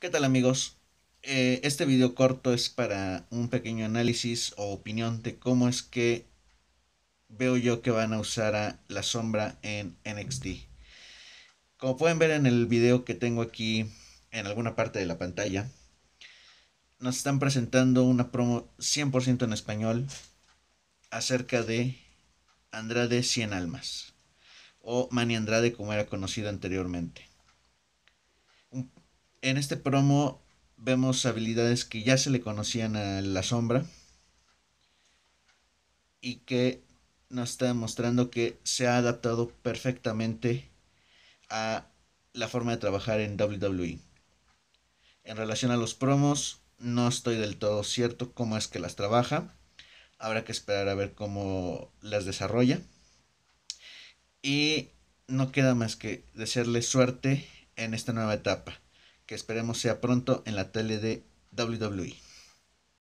¿Qué tal amigos? Eh, este video corto es para un pequeño análisis o opinión de cómo es que veo yo que van a usar a la sombra en NXT. Como pueden ver en el video que tengo aquí en alguna parte de la pantalla, nos están presentando una promo 100% en español acerca de Andrade 100 Almas o Manny Andrade como era conocido anteriormente. En este promo vemos habilidades que ya se le conocían a la sombra y que nos está demostrando que se ha adaptado perfectamente a la forma de trabajar en WWE. En relación a los promos, no estoy del todo cierto cómo es que las trabaja. Habrá que esperar a ver cómo las desarrolla. Y no queda más que desearle suerte en esta nueva etapa que esperemos sea pronto en la tele de WWE.